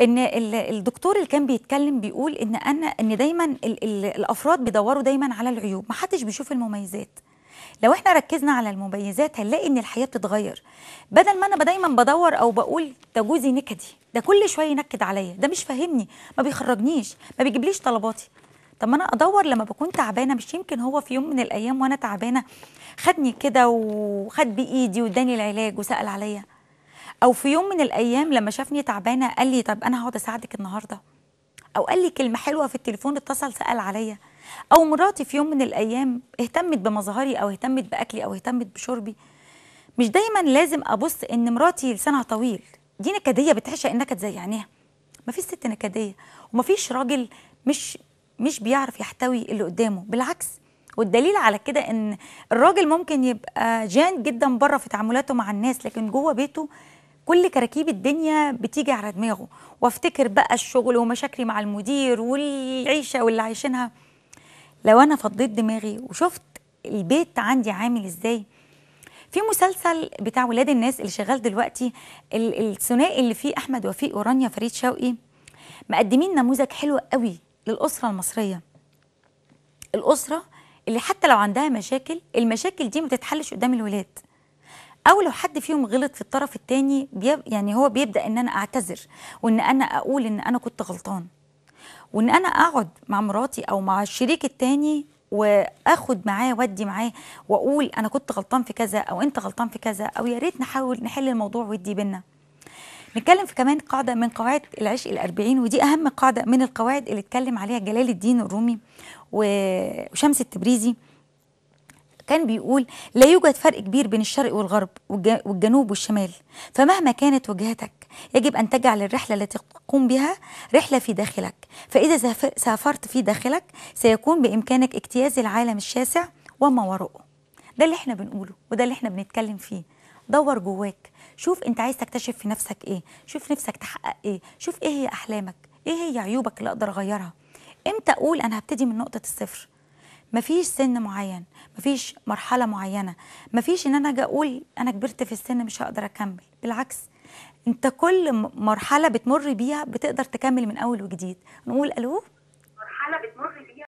إن ال- الدكتور اللي كان بيتكلم بيقول إن أنا إن دايما ال ال الأفراد بيدوروا دايما على العيوب ما حدش بيشوف المميزات. لو إحنا ركزنا على المميزات هنلاقي إن الحياة بتتغير. بدل ما أنا دايما بدور أو بقول ده جوزي نكدي ده كل شوية ينكد عليا ده مش فاهمني ما بيخرجنيش ما بيجيبليش طلباتي. طب ما أنا أدور لما بكون تعبانة مش يمكن هو في يوم من الأيام وأنا تعبانة خدني كده وخد بإيدي وإداني العلاج وسأل عليا. أو في يوم من الأيام لما شافني تعبانة قال لي طب أنا هقعد أساعدك النهارده. أو قال لي كلمة حلوة في التليفون اتصل سأل عليا. أو مراتي في يوم من الأيام اهتمت بمظهري أو اهتمت بأكلي أو اهتمت بشربي. مش دايما لازم أبص إن مراتي لسانها طويل. دي نكدية بتعشق النكد زي عينيها. مفيش ست نكدية. ومفيش راجل مش مش بيعرف يحتوي اللي قدامه. بالعكس والدليل على كده إن الراجل ممكن يبقى جان جدا بره في تعاملاته مع الناس لكن جوه بيته كل كراكيب الدنيا بتيجي على دماغه. وافتكر بقى الشغل ومشاكلي مع المدير والعيشة واللي عايشينها. لو أنا فضيت دماغي وشفت البيت عندي عامل إزاي. في مسلسل بتاع ولاد الناس اللي شغال دلوقتي ال- الثنائي اللي فيه أحمد وفيق ورانيا فريد شوقي مقدمين نموذج حلو قوي للأسرة المصرية. الأسرة اللي حتى لو عندها مشاكل المشاكل دي ما تتحلش قدام الولاد. أو لو حد فيهم غلط في الطرف التاني بيب يعني هو بيبدأ إن أنا أعتذر وإن أنا أقول إن أنا كنت غلطان. وإن أنا أقعد مع مراتي أو مع الشريك التاني وآخد معاه ودي معاه وأقول أنا كنت غلطان في كذا أو أنت غلطان في كذا أو يا ريت نحاول نحل الموضوع ودي بينا. نتكلم في كمان قاعدة من قواعد العشق الأربعين ودي أهم قاعدة من القواعد اللي اتكلم عليها جلال الدين الرومي وشمس التبريزي. كان بيقول لا يوجد فرق كبير بين الشرق والغرب والج- والجنوب والشمال. فمهما كانت وجهتك يجب أن تجعل الرحلة التي تقوم بها رحلة في داخلك. فإذا ساف- سافرت في داخلك سيكون بإمكانك اجتياز العالم الشاسع وما وراءه. ده اللي إحنا بنقوله وده اللي إحنا بنتكلم فيه. دور جواك. شوف أنت عايز تكتشف في نفسك إيه. شوف نفسك تحقق إيه. شوف إيه هي أحلامك. إيه هي عيوبك اللي أقدر أغيرها. إمتى أقول أنا هبتدي من نقطة الصفر؟ مفيش سن معين مفيش مرحلة معينة مفيش إن أنا أجي أقول أنا كبرت في السن مش هقدر أكمل. بالعكس أنت كل م- مرحلة بتمر بيها بتقدر تكمل من أول وجديد. نقول ألو؟ مرحلة بتمر فيها